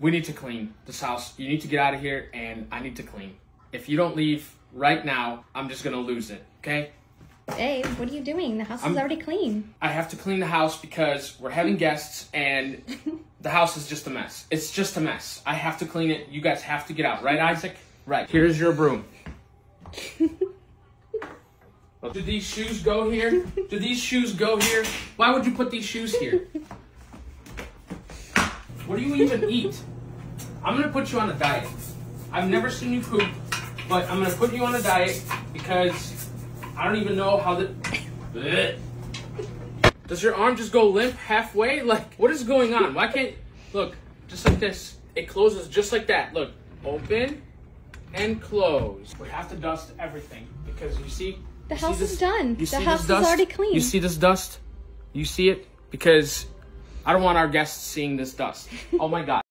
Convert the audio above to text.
we need to clean this house. You need to get out of here, and I need to clean. If you don't leave right now, I'm just gonna lose it. Okay? Babe, what are you doing? The house I'm- is already clean. I have to clean the house because we're having guests, and the house is just a mess. It's just a mess. I have to clean it. You guys have to get out, right, Isaac? Right. Here's your broom. Do these shoes go here? Do these shoes go here? Why would you put these shoes here? What do you even eat? I'm gonna put you on a diet. I've never seen you poop, but I'm gonna put you on a diet because I don't even know how the. Does your arm just go limp halfway? Like, what is going on? Why can't. Look, just like this. It closes just like that. Look, open and close. We have to dust everything because you see. The you see house this- is done. The house is already clean. You see this dust? You see it? Because I don't want our guests seeing this dust. Oh my god.